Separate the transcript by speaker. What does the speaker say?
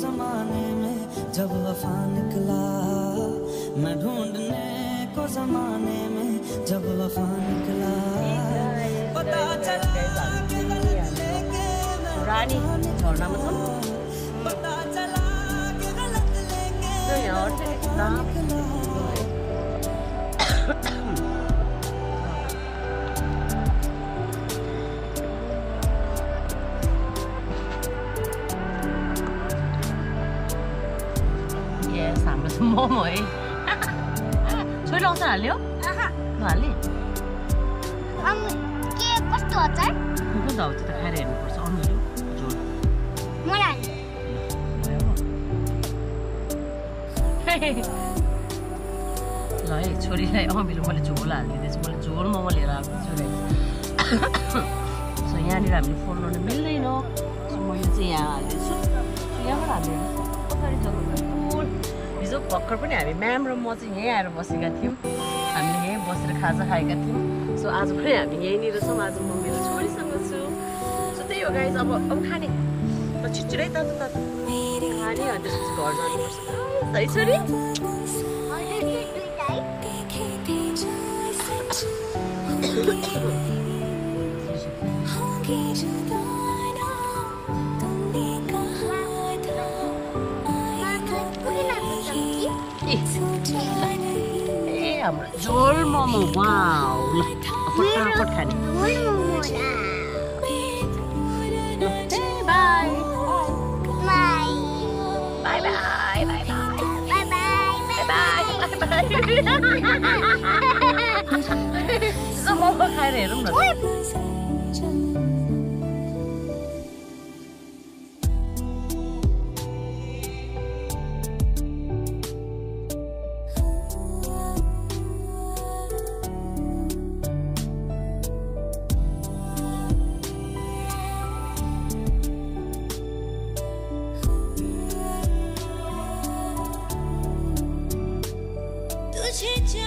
Speaker 1: जमाने में जब वफा निकला। मैं ढूँढने को जमाने में जब वफा निकला। पता चला कि गलत लेके
Speaker 2: रानी छौँ
Speaker 1: पता चला कि गलत लेके
Speaker 2: नाम यस हाम्रो चाहिँ मोमो है छोरी आउँछ हाल्यो हाल्ने
Speaker 3: के कस्तो अचार
Speaker 2: कुकुर त अब त्यो त खाएर हेर्नुपर्छ झोल ल है छोरीलाई अमिलो मैले झोल हालिदिँदैछु मैले झोल मोमो लिएर आएको छु रे सो यहाँनिर हामीले फोन गर्नु मिल्दैन सो मैले चाहिँ यहाँ हालिदिन्छु सो यहाँबाट हालिदिनु पछाडि जग्गा हिजो भर्खर पनि हामी म्याम र म चाहिँ यहीँ आएर बसेका थियौँ हामीले यहीँ बसेर खाजा खाएका थियौँ सो आज पनि हामी यहीँनिर छौँ आज म मेरो छोरीसँग छु सो त्यही हो गाइज अब अब खाने ल छिटछिटै तातो तातो खाने अनि त्यसपछि घर जानुपर्छ है छोरी
Speaker 4: जो
Speaker 2: हाम्रो झोल मोमो फटाफट खाने हेरौँ न
Speaker 4: 起家